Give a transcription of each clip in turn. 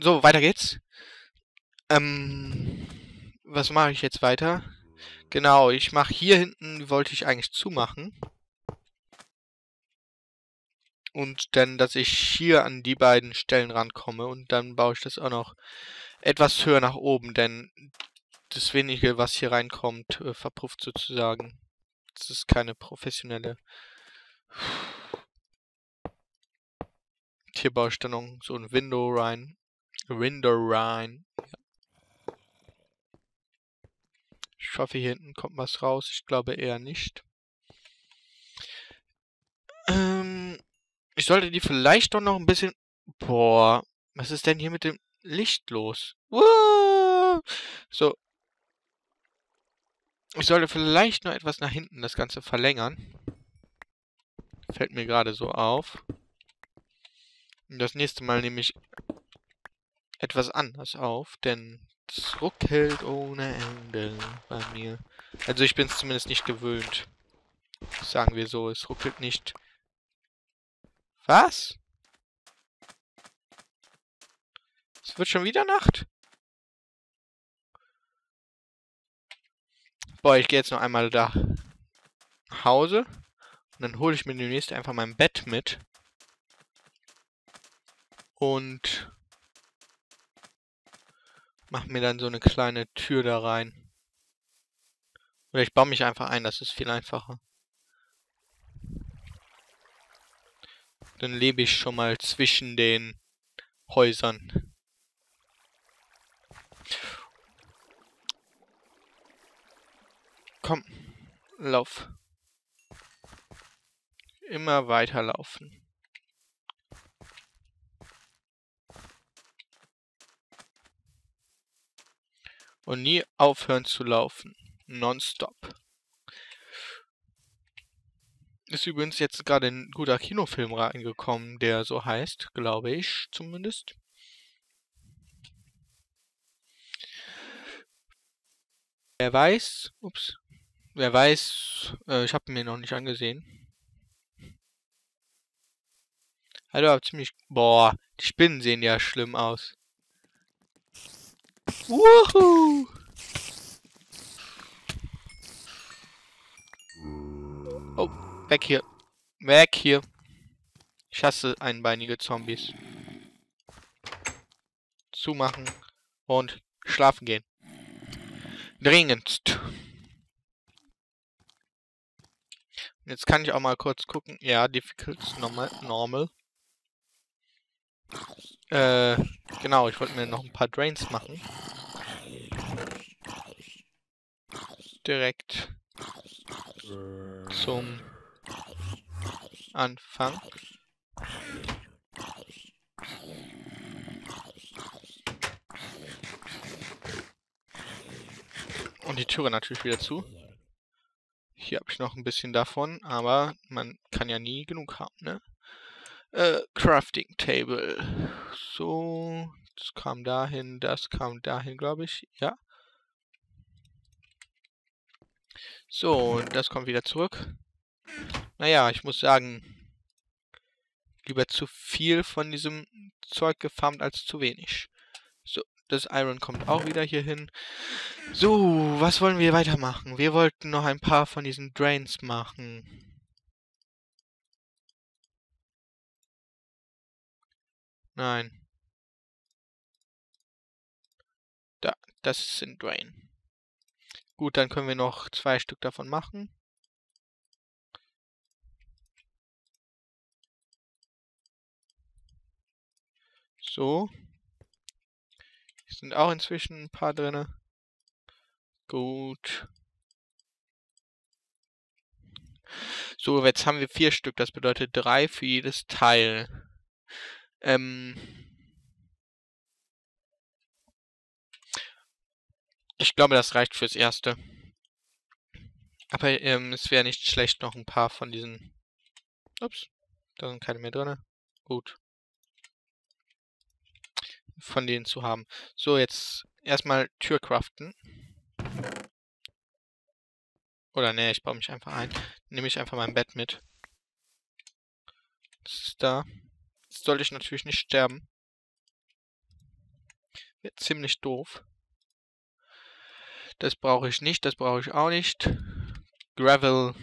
So, weiter geht's. Ähm, was mache ich jetzt weiter? Genau, ich mache hier hinten, wollte ich eigentlich zumachen. Und dann, dass ich hier an die beiden Stellen rankomme und dann baue ich das auch noch etwas höher nach oben, denn das wenige, was hier reinkommt, äh, verpufft sozusagen. Das ist keine professionelle. Noch so ein Window rein. Window rein. Ja. Ich hoffe, hier hinten kommt was raus. Ich glaube eher nicht. Ähm, ich sollte die vielleicht doch noch ein bisschen... Boah, was ist denn hier mit dem Licht los? So. Ich sollte vielleicht noch etwas nach hinten das Ganze verlängern. Fällt mir gerade so auf. Und das nächste Mal nehme ich etwas anders auf, denn es ruckelt ohne Ende bei mir. Also ich bin es zumindest nicht gewöhnt. Sagen wir so, es ruckelt nicht was? Es wird schon wieder Nacht? Boah, ich gehe jetzt noch einmal da nach Hause. Und dann hole ich mir demnächst einfach mein Bett mit. Und mache mir dann so eine kleine Tür da rein. Oder ich baue mich einfach ein, das ist viel einfacher. Dann lebe ich schon mal zwischen den Häusern. Komm, lauf. Immer weiterlaufen. Und nie aufhören zu laufen. Nonstop. Ist übrigens jetzt gerade ein guter Kinofilm reingekommen, der so heißt, glaube ich zumindest. Wer weiß, ups, wer weiß, äh, ich habe mir noch nicht angesehen. Also ziemlich, boah, die Spinnen sehen ja schlimm aus. Wuhu! Oh. Weg hier. Weg hier. Ich hasse einbeinige Zombies. Zumachen und schlafen gehen. Dringendst. Jetzt kann ich auch mal kurz gucken. Ja, Difficult normal. normal. Äh, genau, ich wollte mir noch ein paar Drains machen. Direkt zum Anfang. Und die Türe natürlich wieder zu. Hier habe ich noch ein bisschen davon, aber man kann ja nie genug haben, ne? Äh, Crafting Table. So, das kam dahin, das kam dahin, glaube ich. Ja. So, das kommt wieder zurück. Naja, ich muss sagen, lieber zu viel von diesem Zeug gefarmt als zu wenig. So, das Iron kommt auch wieder hier hin. So, was wollen wir weitermachen? Wir wollten noch ein paar von diesen Drains machen. Nein. Da, das ein Drain. Gut, dann können wir noch zwei Stück davon machen. So. Hier sind auch inzwischen ein paar drin. Gut. So, jetzt haben wir vier Stück. Das bedeutet drei für jedes Teil. Ähm ich glaube, das reicht fürs Erste. Aber ähm, es wäre nicht schlecht, noch ein paar von diesen... Ups, da sind keine mehr drin. Gut von denen zu haben. So, jetzt erstmal Tür craften. Oder ne, ich baue mich einfach ein. Nehme ich einfach mein Bett mit. Das ist da. Sollte ich natürlich nicht sterben. Wird ziemlich doof. Das brauche ich nicht, das brauche ich auch nicht. Gravel,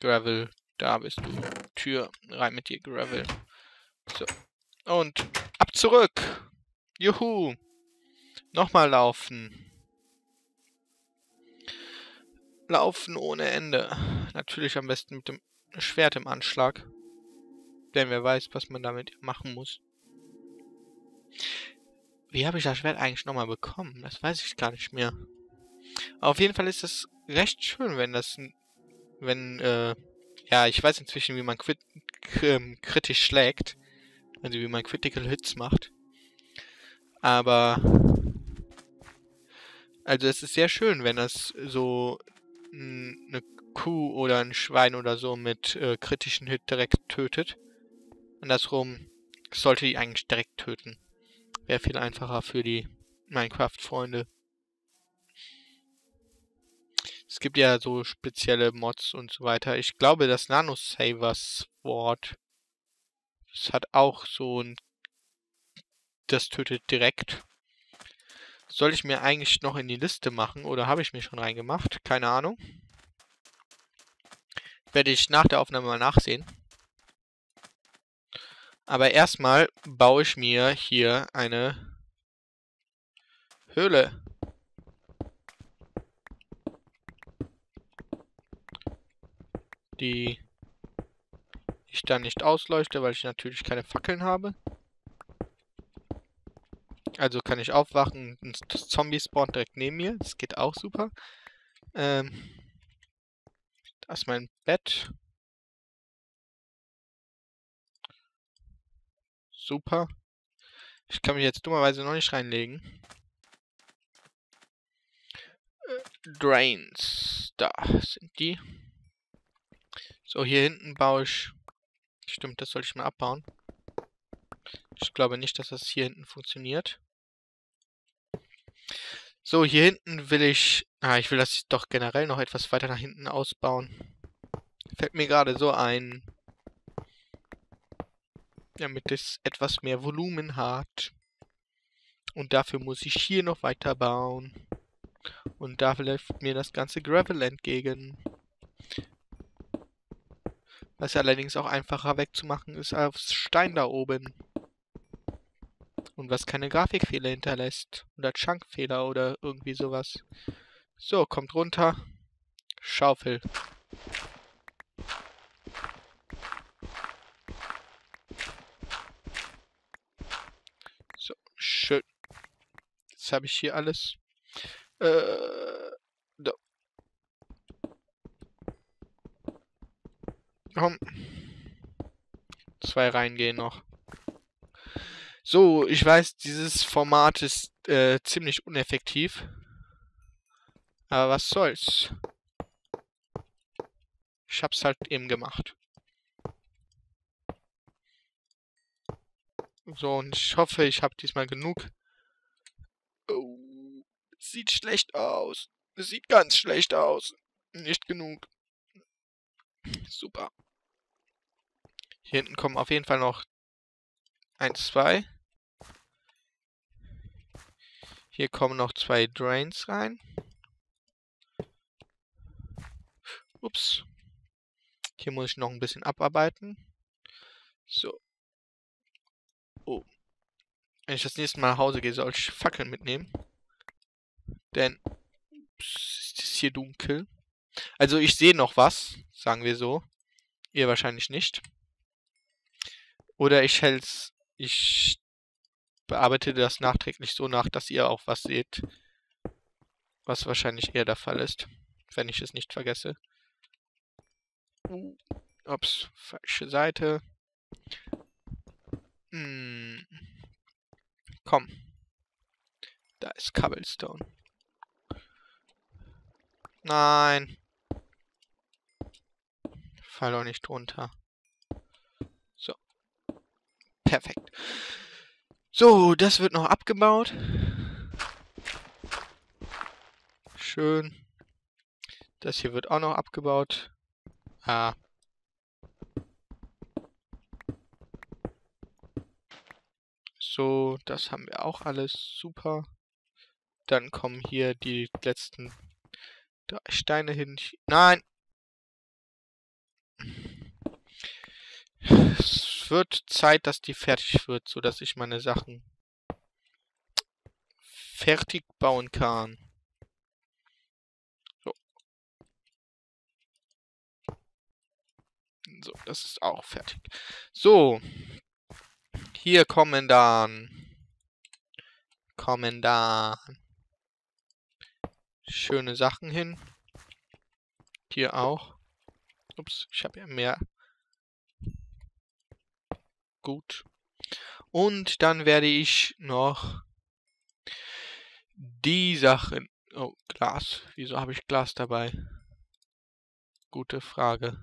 Gravel, da bist du. Tür, rein mit dir, Gravel. So. Und ab zurück. Juhu. Nochmal laufen. Laufen ohne Ende. Natürlich am besten mit dem Schwert im Anschlag. Denn wer weiß, was man damit machen muss. Wie habe ich das Schwert eigentlich nochmal bekommen? Das weiß ich gar nicht mehr. Auf jeden Fall ist es recht schön, wenn das... Wenn, äh... Ja, ich weiß inzwischen, wie man kritisch schlägt. Also wie man Critical Hits macht. Aber... Also es ist sehr schön, wenn das so eine Kuh oder ein Schwein oder so mit äh, kritischen Hit direkt tötet. Andersrum sollte die eigentlich direkt töten. Wäre viel einfacher für die Minecraft-Freunde. Es gibt ja so spezielle Mods und so weiter. Ich glaube, das Nanosaver Sword das hat auch so ein das tötet direkt. Soll ich mir eigentlich noch in die Liste machen oder habe ich mir schon reingemacht? Keine Ahnung. Werde ich nach der Aufnahme mal nachsehen. Aber erstmal baue ich mir hier eine Höhle. Die ich dann nicht ausleuchte, weil ich natürlich keine Fackeln habe. Also kann ich aufwachen und das Zombie spawnt direkt neben mir. Das geht auch super. Ähm, da ist mein Bett. Super. Ich kann mich jetzt dummerweise noch nicht reinlegen. Äh, Drains. Da sind die. So, hier hinten baue ich... Stimmt, das sollte ich mal abbauen. Ich glaube nicht, dass das hier hinten funktioniert. So, hier hinten will ich... Ah, ich will das doch generell noch etwas weiter nach hinten ausbauen. Fällt mir gerade so ein. Damit es etwas mehr Volumen hat. Und dafür muss ich hier noch weiter bauen. Und dafür läuft mir das ganze Gravel entgegen. Was allerdings auch einfacher wegzumachen ist als Stein da oben. Und was keine Grafikfehler hinterlässt. Oder Chunkfehler oder irgendwie sowas. So, kommt runter. Schaufel. So, schön. Jetzt habe ich hier alles. Äh, so. Komm. Zwei reingehen noch. So, ich weiß, dieses Format ist äh, ziemlich uneffektiv. Aber was soll's. Ich hab's halt eben gemacht. So, und ich hoffe, ich habe diesmal genug. Sieht schlecht aus. Sieht ganz schlecht aus. Nicht genug. Super. Hier hinten kommen auf jeden Fall noch 1, 2. Hier kommen noch zwei Drains rein. Ups. Hier muss ich noch ein bisschen abarbeiten. So. Oh. Wenn ich das nächste Mal nach Hause gehe, soll ich Fackeln mitnehmen. Denn ups, ist es hier dunkel. Also ich sehe noch was, sagen wir so. Ihr wahrscheinlich nicht. Oder ich hält's, ich bearbeite das nachträglich so nach, dass ihr auch was seht. Was wahrscheinlich eher der Fall ist, wenn ich es nicht vergesse. Uh, ups, falsche Seite. Hm. Komm. Da ist Cobblestone. Nein. Fall doch nicht drunter. So. Perfekt. So, das wird noch abgebaut. Schön. Das hier wird auch noch abgebaut. Ah. So, das haben wir auch alles. Super. Dann kommen hier die letzten Steine hin. Nein! Es wird Zeit, dass die fertig wird, so dass ich meine Sachen fertig bauen kann. So. So, das ist auch fertig. So. Hier kommen dann kommen dann schöne Sachen hin. Hier auch. Ups, ich habe ja mehr. Gut. Und dann werde ich noch die Sachen... Oh, Glas. Wieso habe ich Glas dabei? Gute Frage.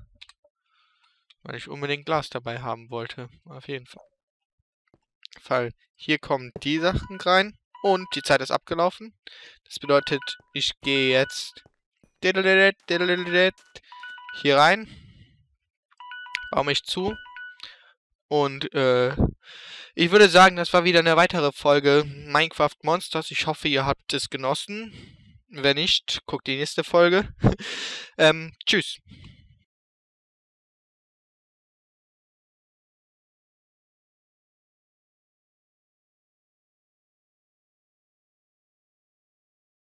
Weil ich unbedingt Glas dabei haben wollte. Auf jeden Fall. Fall. Hier kommen die Sachen rein. Und die Zeit ist abgelaufen. Das bedeutet, ich gehe jetzt hier rein. Baue mich zu. Und äh, ich würde sagen, das war wieder eine weitere Folge Minecraft Monsters. Ich hoffe, ihr habt es genossen. Wenn nicht, guckt die nächste Folge. ähm, tschüss.